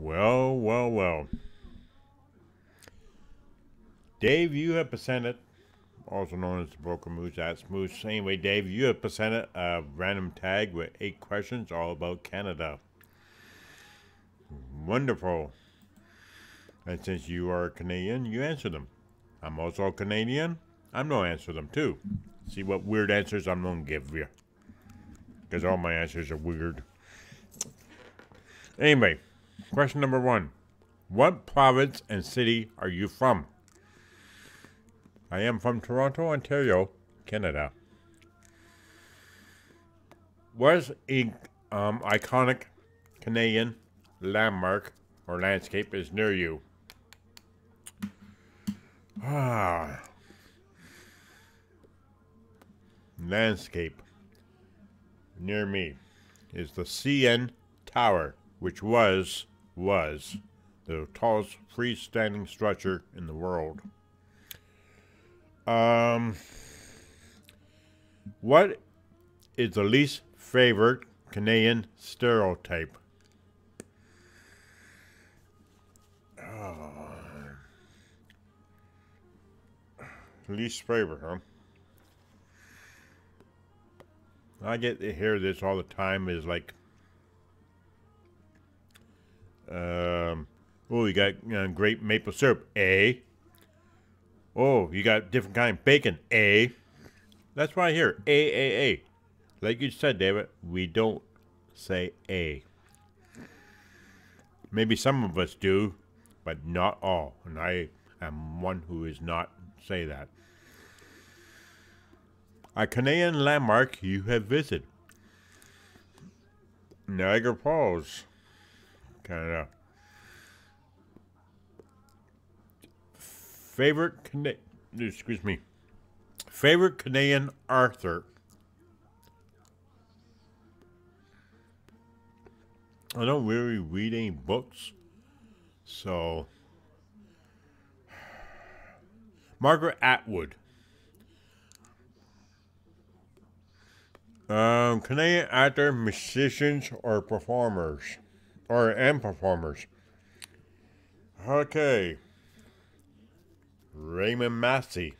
Well, well, well. Dave, you have presented, also known as the Broken Moose at Smooth. Anyway, Dave, you have presented a random tag with eight questions all about Canada. Wonderful. And since you are a Canadian, you answer them. I'm also a Canadian. I'm going to answer them too. See what weird answers I'm going to give you. Because all my answers are weird. Anyway, question number one What province and city are you from? I am from Toronto, Ontario, Canada. A um, iconic Canadian landmark or landscape is near you? Ah. Landscape near me is the CN Tower, which was was the tallest freestanding structure in the world. Um, what is the least favorite Canadian stereotype? Oh. Least favorite, huh? I get to hear this all the time is like, um, oh, you got great maple syrup, A. Oh, you got different kind of bacon, A. That's why I hear A, A, A. Like you said, David, we don't say A. Maybe some of us do, but not all. And I am one who is not say that. A Canadian landmark you have visited. Niagara Falls, Canada. Favorite Cana- excuse me. Favorite Canadian Arthur. I don't really read any books, so Margaret Atwood. Um, Canadian actor, musicians, or performers, or and performers. Okay. Raymond Massey.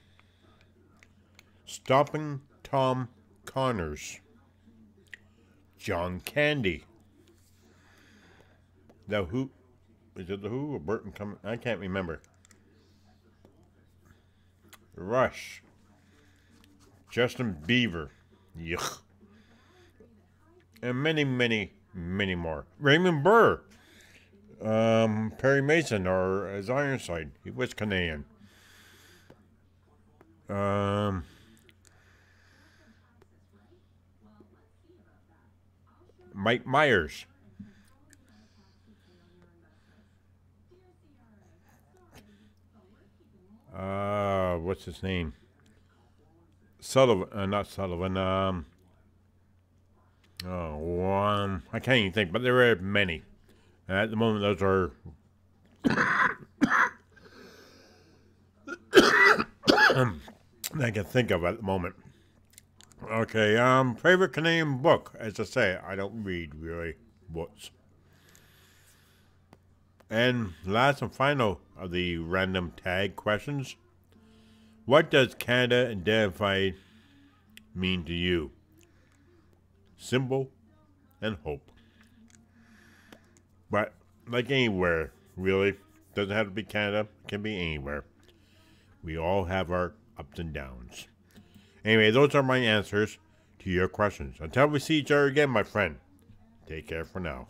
Stomping Tom Connors. John Candy. The Who. Is it The Who or Burton Cummings? I can't remember. Rush. Justin Bieber. Yuck and many, many, many more. Raymond Burr, um, Perry Mason, or as Ironside, he was Canadian. Um, Mike Myers. Uh, what's his name? Sullivan, uh, not Sullivan. Um, Oh, one. I can't even think, but there are many. At the moment, those are. I can think of at the moment. Okay, um, favorite Canadian book. As I say, I don't read really books. And last and final of the random tag questions. What does Canada identify mean to you? Symbol, and hope. But like anywhere, really, doesn't have to be Canada, can be anywhere. We all have our ups and downs. Anyway, those are my answers to your questions. Until we see each other again, my friend, take care for now.